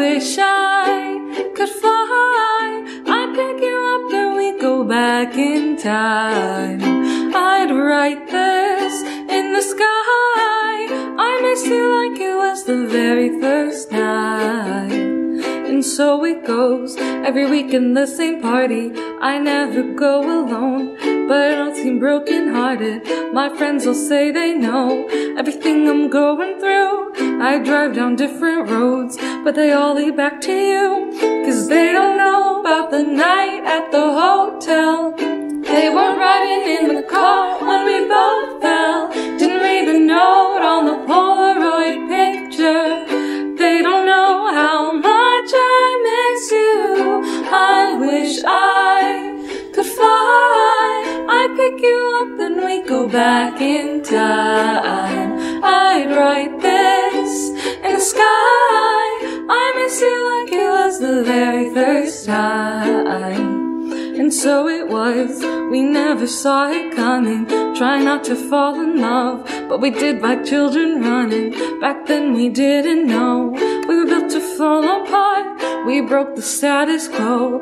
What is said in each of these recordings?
wish I could fly. I'd pick you up and we'd go back in time. I'd write this in the sky. I miss you like it was the very first night. And so it goes every week in the same party. I never go alone, but I don't seem broken hearted. My friends will say they know everything I'm going through. I drive down different roads, but they all lead back to you. Cause they don't know about the night at the hotel. They weren't riding in the car when we both fell. Didn't read the note on the Polaroid picture. They don't know how much I miss you. I wish I could fly. I'd pick you up and we'd go back in time. I'd write this in the sky. The very first time. And so it was, we never saw it coming. Try not to fall in love, but we did like children running. Back then we didn't know, we were built to fall apart. We broke the status quo,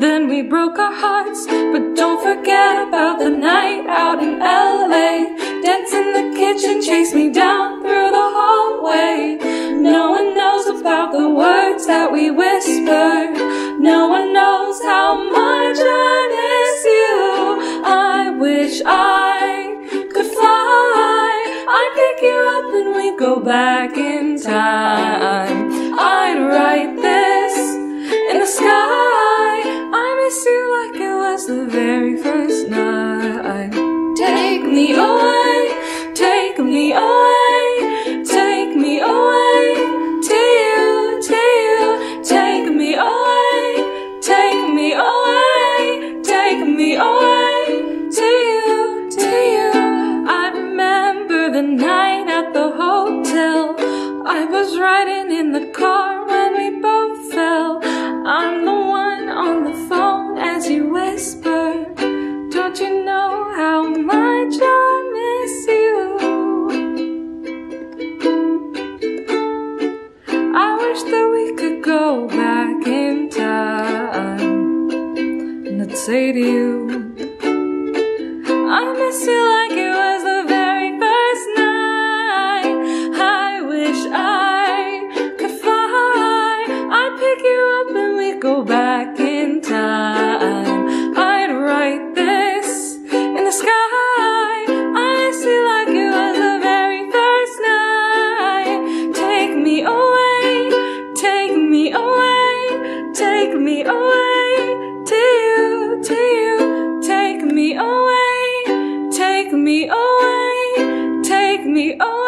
then we broke our hearts. But don't forget about the night out in LA. Dance in the kitchen, chase me down whispered. No one knows how much I miss you. I wish I could fly. I'd pick you up and we'd go back in time. I'd write this in the sky. I miss you like it was the very first night. Take me away, take me away, the night at the hotel. I was riding in the car when we both fell. I'm the one on the phone as you whisper. Don't you know how much I miss you? I wish that we could go back in time and I'd say to you, I miss you like back in time. I'd write this in the sky. I you like it was the very first night. Take me away, take me away, take me away to you, to you. Take me away, take me away, take me away.